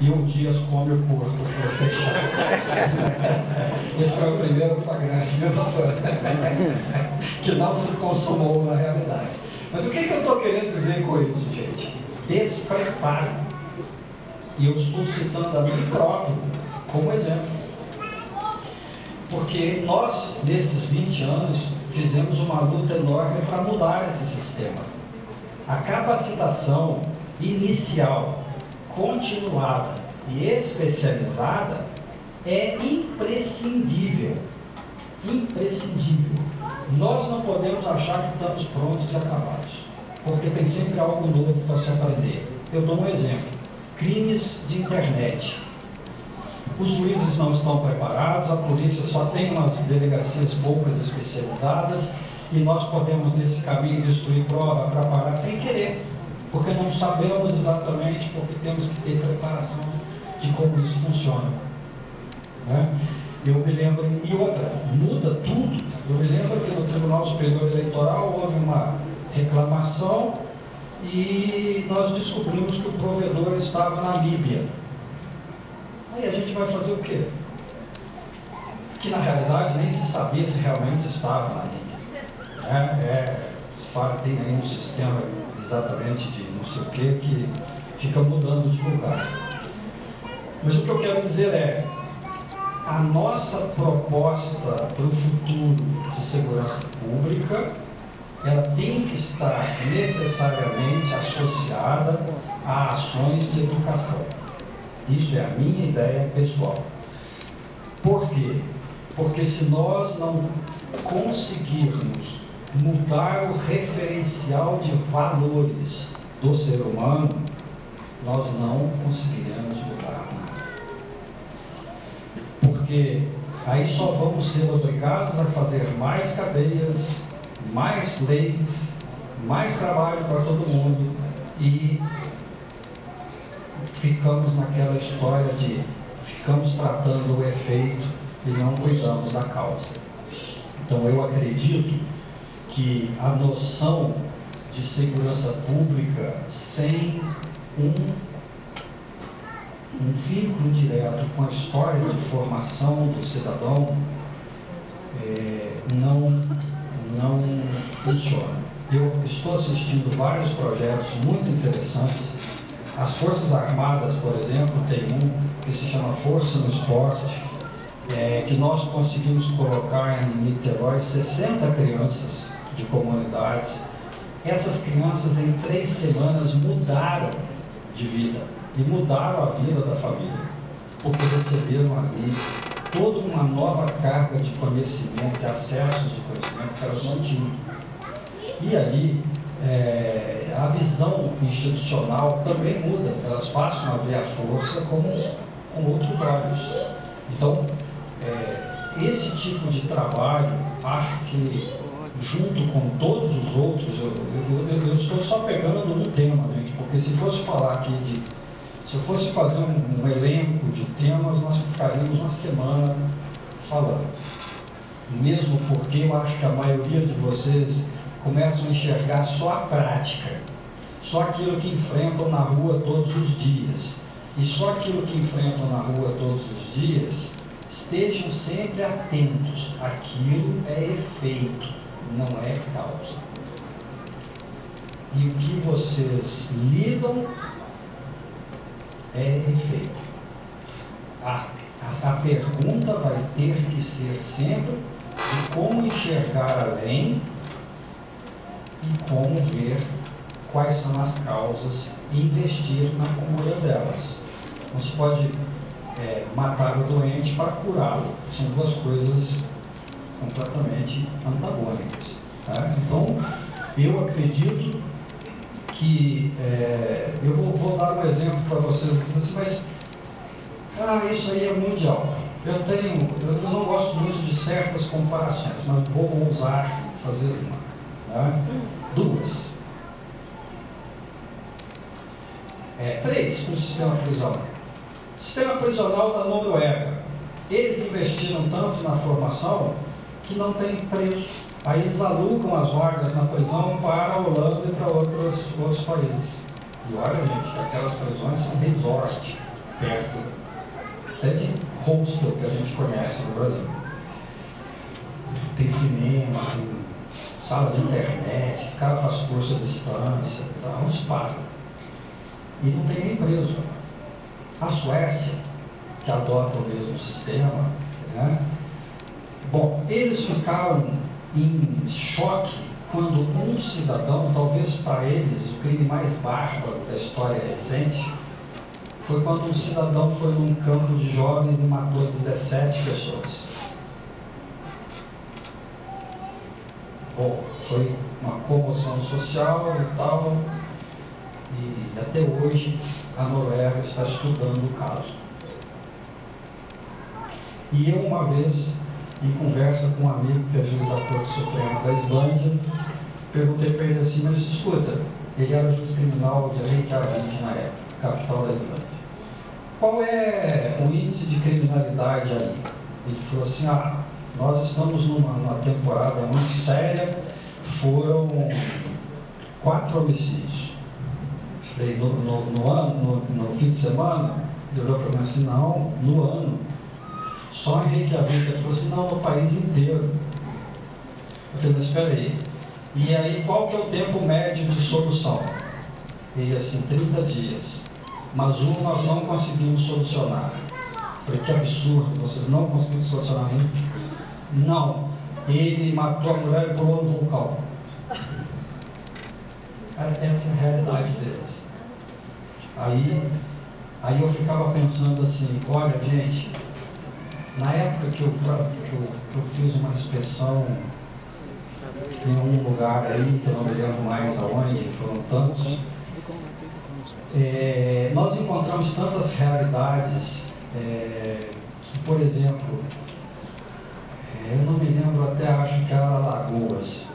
E um dia come o porco por fechar. Esse foi o primeiro flagrante, viu, doutor? que não se consumou na realidade. Mas o que, que eu estou querendo dizer com isso, gente? Despreparo. E eu estou citando a mim próprio como exemplo. Porque nós, nesses 20 anos, fizemos uma luta enorme para mudar esse sistema. A capacitação inicial, continuada e especializada é imprescindível. Imprescindível. Nós não podemos achar que estamos prontos e acabados, porque tem sempre algo novo para se aprender. Eu dou um exemplo: crimes de internet. Os juízes não estão preparados, a polícia só tem umas delegacias poucas especializadas e nós podemos, nesse caminho, destruir prova para parar sem querer porque não sabemos exatamente, porque temos que ter preparação de como isso funciona. Né? Eu me lembro, e outra, muda tudo. Eu me lembro que no Tribunal Superior Eleitoral houve uma reclamação e nós descobrimos que o provedor estava na Líbia. Aí a gente vai fazer o quê? Que na realidade nem se sabia se realmente estava na Líbia. É, é, tem aí um sistema exatamente de não sei o que, que fica mudando de lugar. Mas o que eu quero dizer é, a nossa proposta para o futuro de segurança pública, ela tem que estar necessariamente associada a ações de educação. Isso é a minha ideia pessoal. Por quê? Porque se nós não conseguirmos mudar o referencial de valores do ser humano, nós não conseguiremos mudar nada. Porque aí só vamos ser obrigados a fazer mais cadeias, mais leis, mais trabalho para todo mundo e ficamos naquela história de ficamos tratando o efeito e não cuidamos da causa. Então eu acredito que a noção de segurança pública sem um, um vínculo direto com a história de formação do cidadão é, não, não funciona. Eu estou assistindo vários projetos muito interessantes. As Forças Armadas, por exemplo, tem um que se chama Força no Esporte, é, que nós conseguimos colocar em Niterói 60 crianças. Essas crianças em três semanas mudaram de vida e mudaram a vida da família, porque receberam ali toda uma nova carga de conhecimento, de acesso de conhecimento que elas não tinham. E aí é, a visão institucional também muda, elas passam a ver a força como, com outros olhos. Então, é, esse tipo de trabalho, acho que junto com todos os outros, eu, eu, eu, estou só pegando um tema, gente, porque se fosse falar aqui de. Se eu fosse fazer um, um elenco de temas, nós ficaríamos uma semana falando. Mesmo porque eu acho que a maioria de vocês começam a enxergar só a prática, só aquilo que enfrentam na rua todos os dias. E só aquilo que enfrentam na rua todos os dias, estejam sempre atentos. Aquilo é efeito não é causa. E o que vocês lidam é efeito. A, a, a pergunta vai ter que ser sempre de como enxergar além e como ver quais são as causas e investir na cura delas. Não se pode é, matar o doente para curá-lo. São duas coisas completamente antagônicas. Tá? Então, eu acredito que é, eu vou, vou, dar um exemplo para vocês, assim, mas ah, isso aí é mundial. Eu tenho, eu não gosto muito de certas comparações, mas vou usar fazer uma. Tá? Duas. É, três com o sistema prisional. Sistema prisional da Noruega. Eles investiram tanto na formação que não tem preço. Aí eles alugam as vagas na prisão para a Holanda e para outros, outros países. E olha, gente, aquelas prisões são resort, perto, até de hostel que a gente conhece no Brasil. Tem cinema, tem sala de internet, o cara faz curso à distância, tá? um spa. E não tem nem preso. A Suécia, que adota o mesmo sistema, né? Bom, eles ficaram em choque quando um cidadão, talvez para eles o crime mais bárbaro da história recente, foi quando um cidadão foi num campo de jovens e matou 17 pessoas. Bom, foi uma comoção social e tal, e até hoje a Noruega está estudando o caso. E eu uma vez em conversa com um amigo que é juiz da Corte Suprema da Islândia, perguntei para ele assim, mas escuta, ele era juiz criminal de Reykjavik na época, capital da Islândia. Qual é o índice de criminalidade aí? Ele falou assim, ah, nós estamos numa, numa temporada muito séria, foram quatro homicídios. Falei, no, no, no ano, no, no, fim de semana, ele olhou para mim assim, não, no ano. Só em Reykjavik, ele falou assim, não, no país inteiro. Eu falei, espera aí. E aí, qual que é o tempo médio de solução? Ele assim, 30 dias. Mas um nós não conseguimos solucionar. Eu falei, que absurdo, vocês não conseguiram solucionar um? Não. Ele matou a mulher e pulou no vulcão. Essa é a realidade deles. Aí, aí eu ficava pensando assim, olha gente, na época que eu, que eu, que eu fiz uma inspeção em um lugar aí, que eu não me lembro mais aonde, foram tantos, é, nós encontramos tantas realidades é, que, por exemplo, é, eu não me lembro, até acho que era Lagoas,